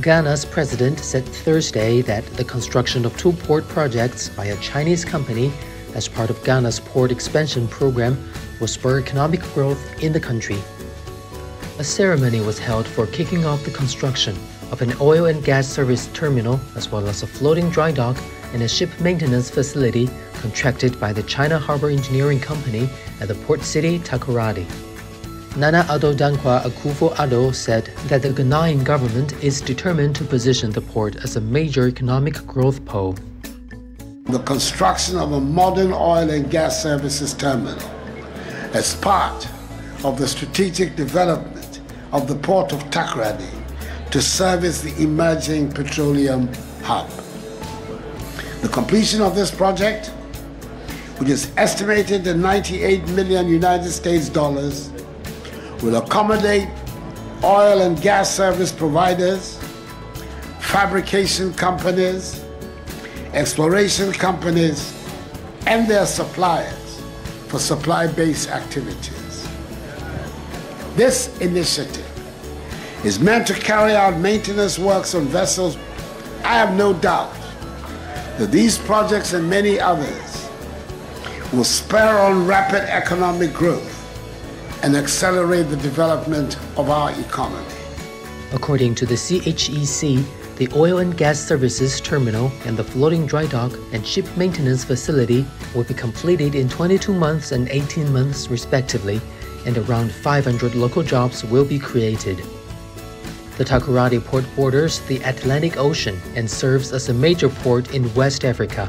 Ghana's president said Thursday that the construction of two port projects by a Chinese company as part of Ghana's port expansion program will spur economic growth in the country. A ceremony was held for kicking off the construction of an oil and gas service terminal as well as a floating dry dock and a ship maintenance facility contracted by the China Harbor Engineering Company at the port city Takoradi. Nana Addo Dankwa Akufo-Addo said that the Ghanaian government is determined to position the port as a major economic growth pole. The construction of a modern oil and gas services terminal as part of the strategic development of the port of Takoradi to service the emerging petroleum hub. The completion of this project, which is estimated at 98 million United States dollars, will accommodate oil and gas service providers, fabrication companies, exploration companies, and their suppliers for supply-based activities. This initiative is meant to carry out maintenance works on vessels. I have no doubt that these projects and many others will spur on rapid economic growth and accelerate the development of our economy. According to the CHEC, the oil and gas services terminal and the floating dry dock and ship maintenance facility will be completed in 22 months and 18 months respectively, and around 500 local jobs will be created. The Takoradi port borders the Atlantic Ocean and serves as a major port in West Africa.